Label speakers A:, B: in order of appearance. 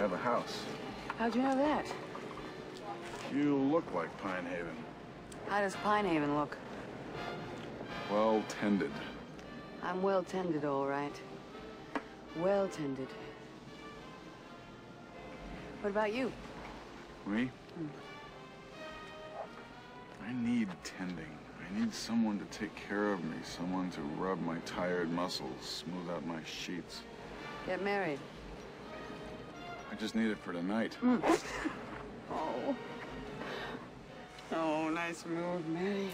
A: Have a house.
B: How'd you know that?
A: You look like Pinehaven.
B: How does Pinehaven look?
A: Well tended.
B: I'm well tended, all right. Well tended. What about you?
A: Me? Hmm. I need tending. I need someone to take care of me, someone to rub my tired muscles, smooth out my sheets.
B: Get married.
A: Just need it for tonight. Mm.
B: Oh. Oh, nice move, Mary.